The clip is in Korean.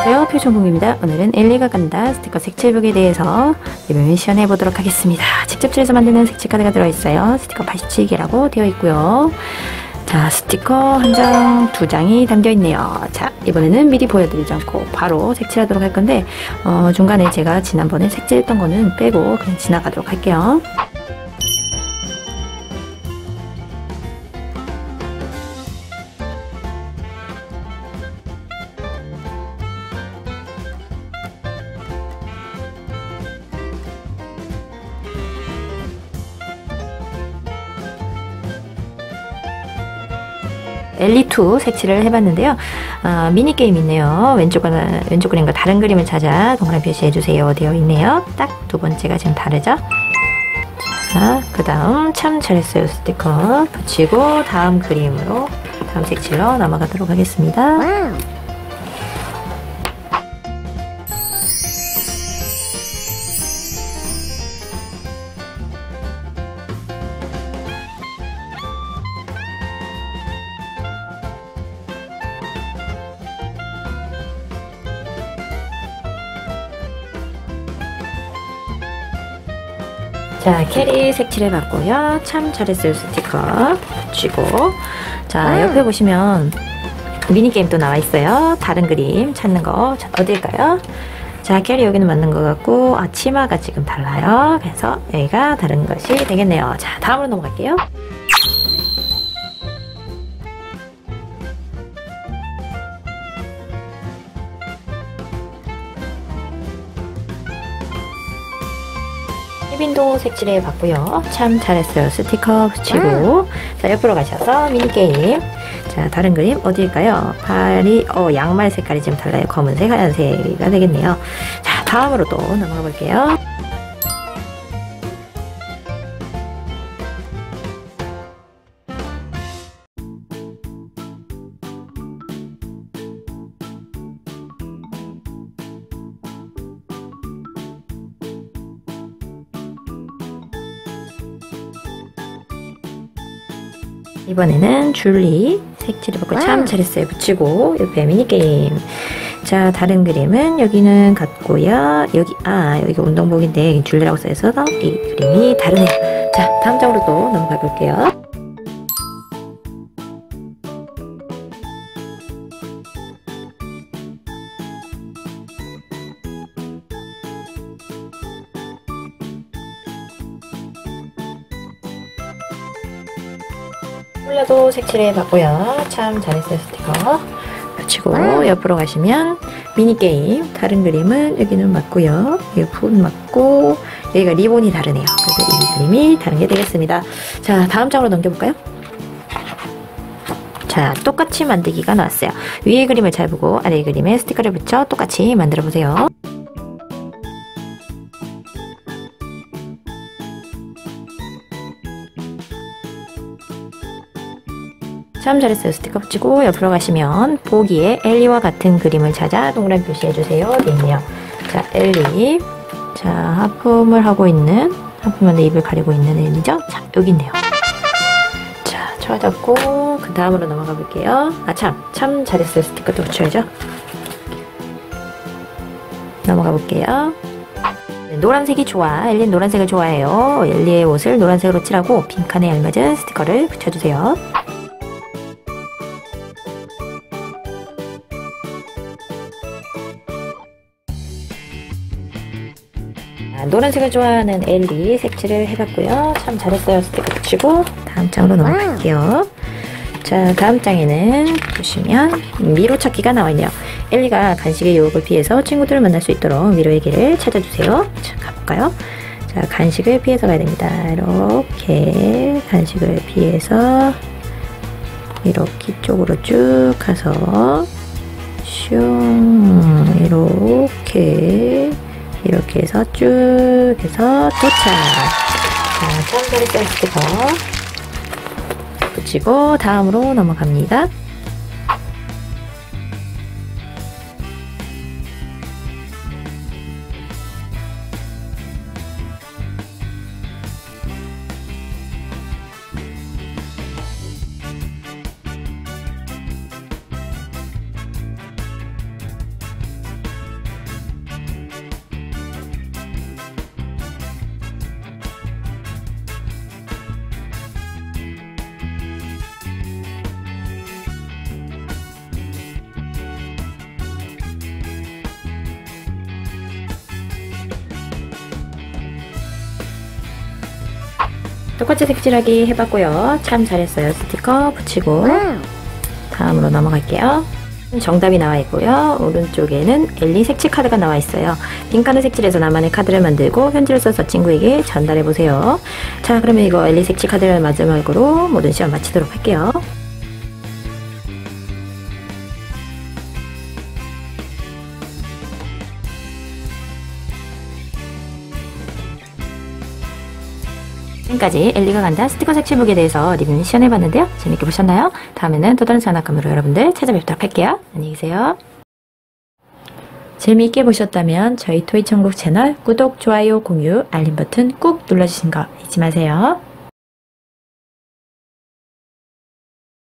안녕하세요. 표정공입니다. 오늘은 엘리가 간다 스티커 색칠북에 대해서 리뷰 시연 해 보도록 하겠습니다. 직접 칠해서 만드는 색칠 카드가 들어있어요. 스티커 87개라고 되어 있고요. 자 스티커 한 장, 두 장이 담겨 있네요. 자 이번에는 미리 보여드리지 않고 바로 색칠하도록 할 건데 어, 중간에 제가 지난번에 색칠했던 거는 빼고 그냥 지나가도록 할게요 엘리2 색칠을 해봤는데요. 어, 미니게임 있네요. 왼쪽, 왼쪽 그림과 다른 그림을 찾아 동그란 표시해주세요. 되어 있네요. 딱 두 번째가 지금 다르죠? 자, 그 다음 참 잘했어요 스티커 붙이고 다음 그림으로 다음 색칠로 넘어가도록 하겠습니다. 자, 캐리 색칠해 봤고요. 참 잘했어요 스티커 붙이고 자, 옆에 보시면 미니게임 또 나와 있어요. 다른 그림 찾는 거 자, 어딜까요? 자, 캐리 여기는 맞는 것 같고 아, 치마가 지금 달라요. 그래서 여기가 다른 것이 되겠네요. 자, 다음으로 넘어갈게요. 빈도 색칠해 봤고요. 참 잘했어요. 스티커 붙이고 자 옆으로 가셔서 미니게임 자 다른 그림 어디일까요? 발이 어 양말 색깔이 좀 달라요. 검은색 하얀색이 되겠네요. 자 다음으로 또 넘어가 볼게요. 이번에는 줄리 색칠해봤고 참 잘했어요. 붙이고 옆에 미니게임 자 다른 그림은 여기는 같고요. 여기 아 여기가 운동복인데 줄리라고 써있어서 이 그림이 다르네요. 자 다음 장으로 또 넘어가 볼게요. 폴라도 색칠해 봤고요. 참 잘했어요 스티커. 붙이고 옆으로 가시면 미니게임 다른 그림은 여기는 맞고요. 여기 붓 맞고 여기가 리본이 다르네요. 그래서 이 그림이 다른 게 되겠습니다. 자 다음 장으로 넘겨볼까요? 자 똑같이 만들기가 나왔어요. 위에 그림을 잘 보고 아래 그림에 스티커를 붙여 똑같이 만들어 보세요. 참 잘했어요. 스티커 붙이고 옆으로 가시면 보기에 엘리와 같은 그림을 찾아 동그란 표시해주세요. 돼 있네요. 자, 엘리. 자, 하품을 하고 있는, 하품하는 입을 가리고 있는 엘리죠? 자, 여기 있네요. 자, 찾았고, 그 다음으로 넘어가 볼게요. 아, 참. 참 잘했어요. 스티커도 붙여야죠. 넘어가 볼게요. 네, 노란색이 좋아. 엘리는 노란색을 좋아해요. 엘리의 옷을 노란색으로 칠하고 빈칸에 알맞은 스티커를 붙여주세요. 노란색을 좋아하는 엘리 색칠을 해봤고요. 참 잘했어요. 스티커 붙이고 다음 장으로 넘어갈게요. 자 다음 장에는 보시면 미로 찾기가 나와있네요. 엘리가 간식의 유혹을 피해서 친구들을 만날 수 있도록 미로의 길을 찾아주세요. 자 가볼까요? 자 간식을 피해서 가야 됩니다. 이렇게 간식을 피해서 이렇게 쪽으로 쭉 가서 슝 이렇게 이렇게 해서 쭉 해서 도착. 자, 짠가리 셀스티커 붙이고 다음으로 넘어갑니다 똑같이 색칠하기 해봤고요. 참 잘했어요. 스티커 붙이고 다음으로 넘어갈게요. 정답이 나와 있고요. 오른쪽에는 엘리 색칠 카드가 나와 있어요. 빈 카드 색칠해서 나만의 카드를 만들고 편지를 써서 친구에게 전달해 보세요. 자, 그러면 이거 엘리 색칠 카드를 마지막으로 모든 시험 마치도록 할게요. 지금까지 엘리가 간다 스티커 색칠북에 대해서 리뷰는 시연해봤는데요. 재밌게 보셨나요? 다음에는 또 다른 장난감으로 여러분들 찾아뵙도록 할게요. 안녕히 계세요. 재미있게 보셨다면 저희 토이천국 채널 구독, 좋아요, 공유, 알림 버튼 꾹 눌러주신 거 잊지 마세요.